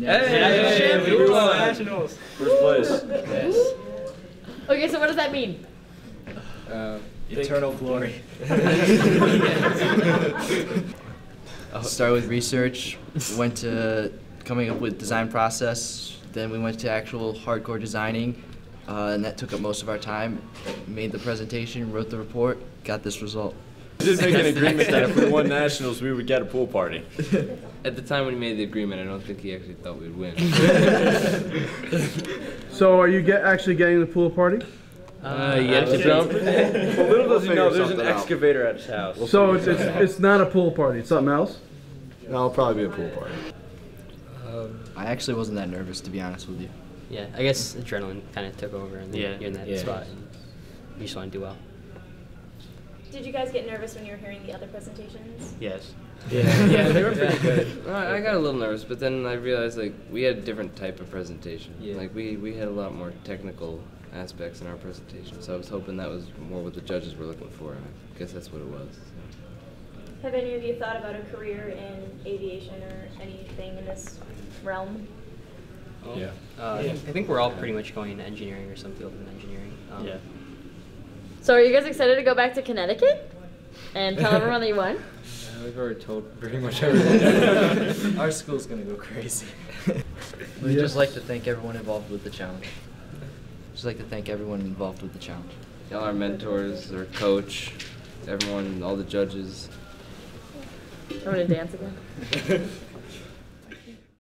Hey, we won. nationals. First place. Yes. Okay, so what does that mean? Uh, Eternal glory. Started with research, went to coming up with design process, then we went to actual hardcore designing, uh, and that took up most of our time. Made the presentation, wrote the report, got this result. We did make an agreement that if we won nationals, we would get a pool party. At the time when he made the agreement, I don't think he actually thought we'd win. So are you get, actually getting the pool party? Uh, yet to jump. Well, little does he know, there's an excavator at his house. So it's, it's, it's not a pool party, it's something else? That'll probably be a pool party. I actually wasn't that nervous, to be honest with you. Yeah, I guess adrenaline kind of took over, and Yeah, you're in that yeah. spot. And you just want to do well. Did you guys get nervous when you were hearing the other presentations? Yes. Yeah, yeah, they were pretty good. I I got a little nervous, but then I realized like we had a different type of presentation. Yeah. Like we, we had a lot more technical aspects in our presentation, so I was hoping that was more what the judges were looking for. I guess that's what it was. Have any of you thought about a career in aviation or anything in this realm? Yeah. Uh, I think- I think we're all pretty much going into engineering or some field in engineering. Um, Yeah. So are you guys excited to go back to Connecticut and tell everyone that you won? Uh, we've already told pretty much everything. Our school's gonna go crazy. We'd just like to thank everyone involved with the challenge. Just like to thank everyone involved with the challenge. All our mentors, our coach, everyone, all the judges. I'm gonna dance again.